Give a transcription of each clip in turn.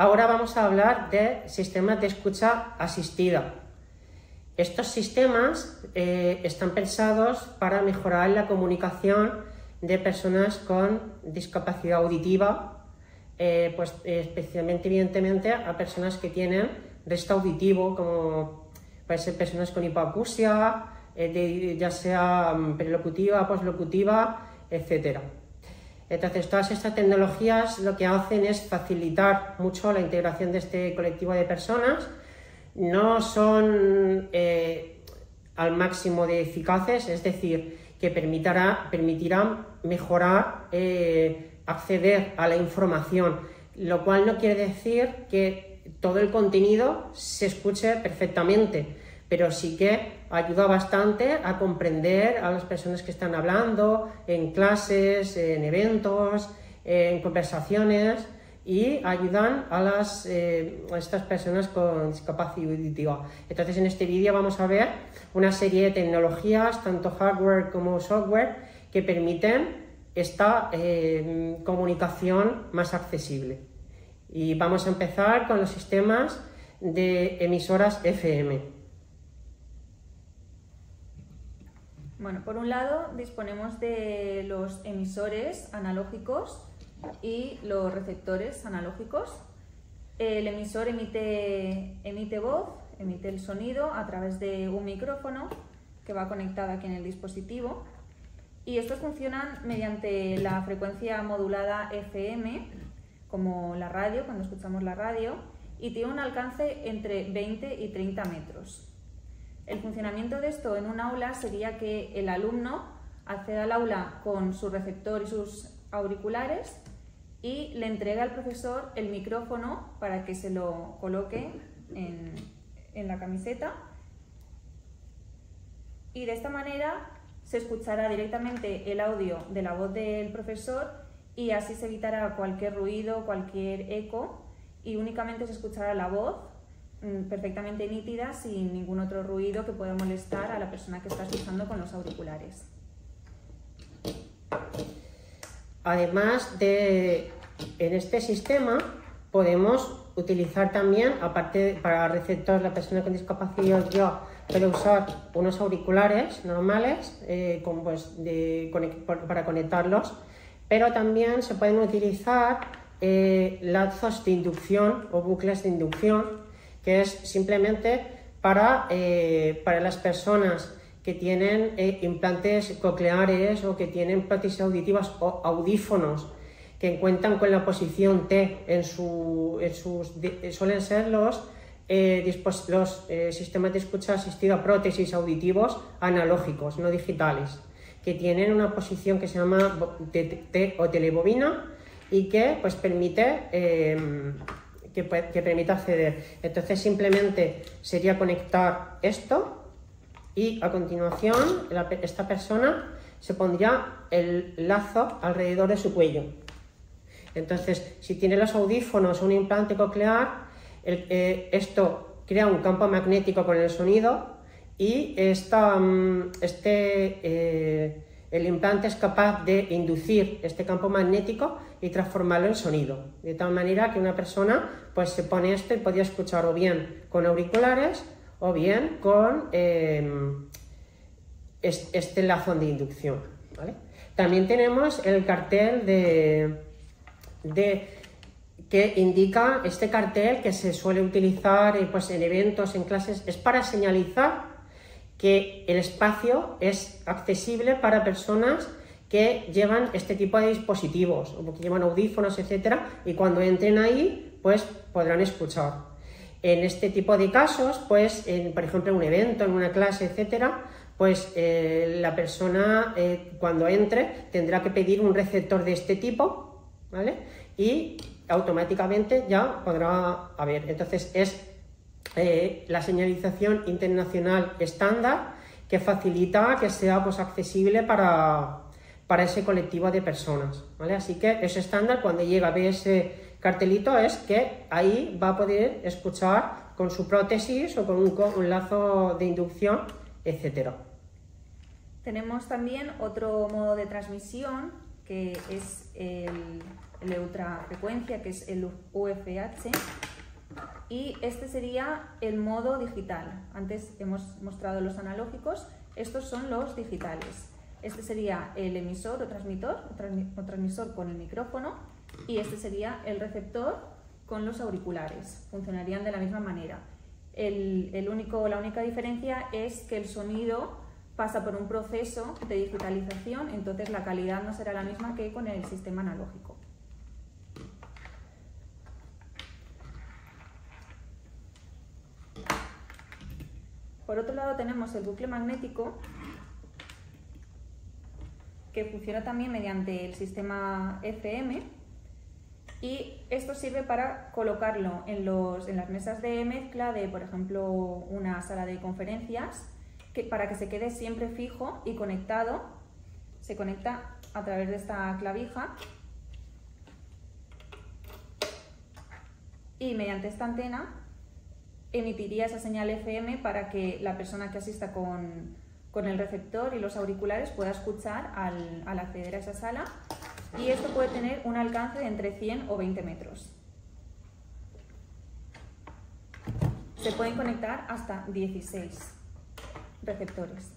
Ahora vamos a hablar de sistemas de escucha asistida. Estos sistemas eh, están pensados para mejorar la comunicación de personas con discapacidad auditiva, eh, pues especialmente evidentemente a personas que tienen resto auditivo, como pueden ser personas con hipoacusia, eh, ya sea mm, prelocutiva, poslocutiva, etc. Entonces, todas estas tecnologías lo que hacen es facilitar mucho la integración de este colectivo de personas. No son eh, al máximo de eficaces, es decir, que permitirán mejorar, eh, acceder a la información, lo cual no quiere decir que todo el contenido se escuche perfectamente, pero sí que ayuda bastante a comprender a las personas que están hablando en clases, en eventos, en conversaciones y ayudan a, las, eh, estas personas con discapacidad auditiva. Entonces en este vídeo vamos a ver una serie de tecnologías, tanto hardware como software, que permiten esta eh, comunicación más accesible. Y vamos a empezar con los sistemas de emisoras FM. Bueno, por un lado disponemos de los emisores analógicos y los receptores analógicos. El emisor emite, emite voz, emite el sonido a través de un micrófono que va conectado aquí en el dispositivo y estos funcionan mediante la frecuencia modulada FM, como la radio, cuando escuchamos la radio, y tiene un alcance entre 20 y 30 metros. El funcionamiento de esto en un aula sería que el alumno acceda al aula con su receptor y sus auriculares y le entrega al profesor el micrófono para que se lo coloque en, la camiseta. Y de esta manera se escuchará directamente el audio de la voz del profesor y así se evitará cualquier ruido, cualquier eco y únicamente se escuchará la voz perfectamente nítida sin ningún otro ruido que pueda molestar a la persona que está escuchando con los auriculares. Además de en este sistema podemos utilizar también, aparte para receptores, la persona con discapacidad yo puede usar unos auriculares normales eh, pues, para conectarlos, pero también se pueden utilizar eh, lazos de inducción o bucles de inducción que es simplemente para, eh, para las personas que tienen eh, implantes cocleares o que tienen prótesis auditivas o audífonos que cuentan con la posición T en, su, en sus... suelen ser los, eh, los sistemas de escucha asistida prótesis auditivos analógicos, no digitales, que tienen una posición que se llama T o telebobina y que pues, permite que, permita acceder. Entonces simplemente sería conectar esto y a continuación esta persona se pondría el lazo alrededor de su cuello. Entonces, si tiene los audífonos o un implante coclear, eh, esto crea un campo magnético con el sonido y esta, mm, este, eh, el implante es capaz de inducir este campo magnético y transformarlo en sonido. De tal manera que una persona pues se pone esto y podría escuchar o bien con auriculares o bien con em, este lazo de inducción. También tenemos el cartel de, de, que indica este cartel que se suele utilizar eh, pues, en eventos, en clases, es para señalizar que el espacio es accesible para personas que llevan este tipo de dispositivos, o que llevan audífonos, etcétera, y cuando entren ahí, pues podrán escuchar. En este tipo de casos, pues, por ejemplo, en un evento, en una clase, etcétera, pues eh, la persona eh, cuando entre tendrá que pedir un receptor de este tipo, ¿vale? Y automáticamente ya podrá haber. Entonces es eh, la señalización internacional estándar que facilita que sea pues, accesible para, para ese colectivo de personas. ¿vale? Así que ese estándar, cuando llega a ver ese cartelito, es que ahí va a poder escuchar con su prótesis o con un, lazo de inducción, etc. Tenemos también otro modo de transmisión que es el el de ultra frecuencia, que es el UFH, y este sería el modo digital. Antes hemos mostrado los analógicos, estos son los digitales. Este sería el emisor o transmisor, o transmisor con el micrófono, y este sería el receptor con los auriculares. Funcionarían de la misma manera. El, único, la única diferencia es que el sonido pasa por un proceso de digitalización, entonces la calidad no será la misma que con el sistema analógico. Por otro lado tenemos el bucle magnético, que funciona también mediante el sistema FM y esto sirve para colocarlo en, los, en las mesas de mezcla de, por ejemplo, una sala de conferencias, que, para que se quede siempre fijo y conectado. Se conecta a través de esta clavija y mediante esta antena emitiría esa señal FM para que la persona que asista con, el receptor y los auriculares pueda escuchar al, al acceder a esa sala y esto puede tener un alcance de entre 100 o 20 metros. Se pueden conectar hasta 16 receptores.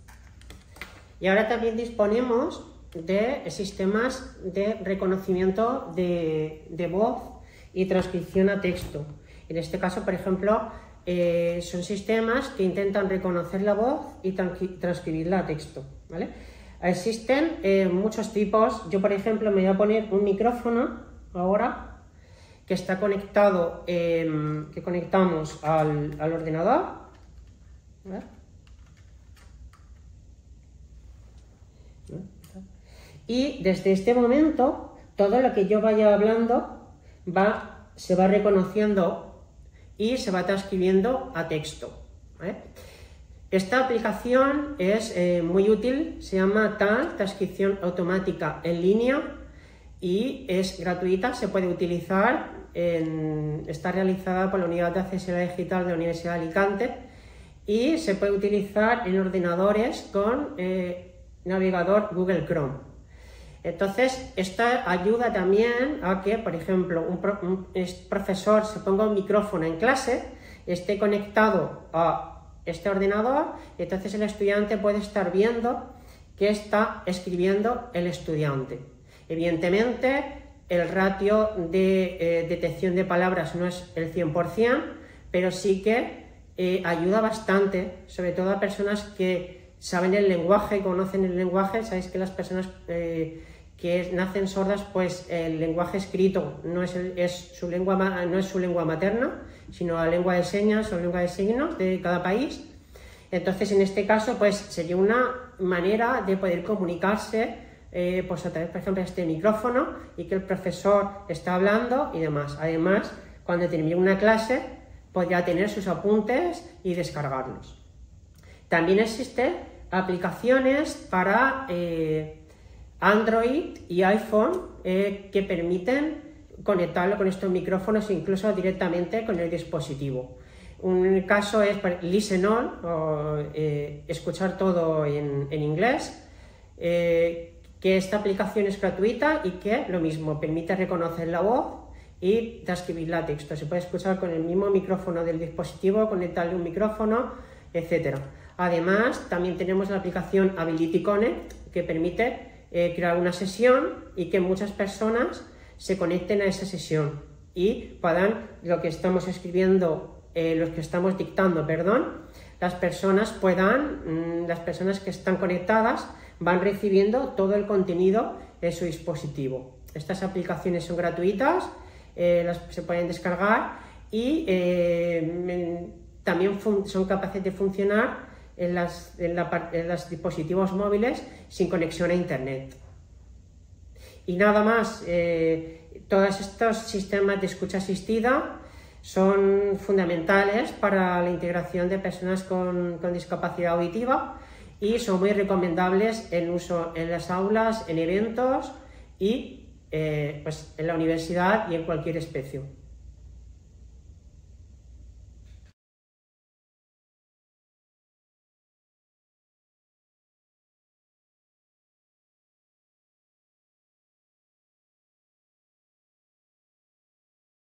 Y ahora también disponemos de sistemas de reconocimiento de, voz y transcripción a texto. En este caso, por ejemplo, eh, son sistemas que intentan reconocer la voz y transcribirla a texto. ¿vale? Existen eh, muchos tipos. Yo, por ejemplo, me voy a poner un micrófono ahora que está conectado, em, que conectamos al, ordenador. Y desde este momento, todo lo que yo vaya hablando va, se va reconociendo y se va transcribiendo a texto. Esta aplicación es eh, muy útil, se llama TAL, transcripción automática en línea, y es gratuita, se puede utilizar, está realizada por la Unidad de Accesibilidad Digital de la Universidad de Alicante y se puede utilizar en ordenadores con eh, navegador Google Chrome. Entonces, esta ayuda también a que, por ejemplo, un profesor se ponga un micrófono en clase, esté conectado a este ordenador y entonces el estudiante puede estar viendo qué está escribiendo el estudiante. Evidentemente, el ratio de eh, detección de palabras no es el 100%, pero sí que eh, ayuda bastante, sobre todo a personas que saben el lenguaje, conocen el lenguaje. Sabéis que las personas eh, que nacen sordas, pues el lenguaje escrito no es, es, su lengua, no es su lengua materna, sino la lengua de señas o lengua de signos de cada país. Entonces, en este caso, pues sería una manera de poder comunicarse eh, pues a través, por ejemplo, de este micrófono y que el profesor está hablando y demás. Además, cuando termine una clase, podría tener sus apuntes y descargarlos. También existen aplicaciones para eh, Android y iPhone eh, que permiten conectarlo con estos micrófonos incluso directamente con el dispositivo. Un caso es listen all, o, eh, escuchar todo en, inglés, que esta aplicación es gratuita y que lo mismo permite reconocer la voz y transcribirla a texto. Se puede escuchar con el mismo micrófono del dispositivo, conectarle un micrófono, etc. Además, también tenemos la aplicación Ability Connect, que permite eh, crear una sesión y que muchas personas se conecten a esa sesión y puedan lo que estamos escribiendo, eh, los que estamos dictando, perdón, las personas puedan, mm, las personas que están conectadas van recibiendo todo el contenido de su dispositivo. Estas aplicaciones son gratuitas, eh, las se pueden descargar y también son capaces de funcionar en, las, los dispositivos móviles sin conexión a Internet. Y nada más, eh, todos estos sistemas de escucha asistida son fundamentales para la integración de personas con, discapacidad auditiva y son muy recomendables en uso en las aulas, en eventos y eh, pues en la universidad y en cualquier especie.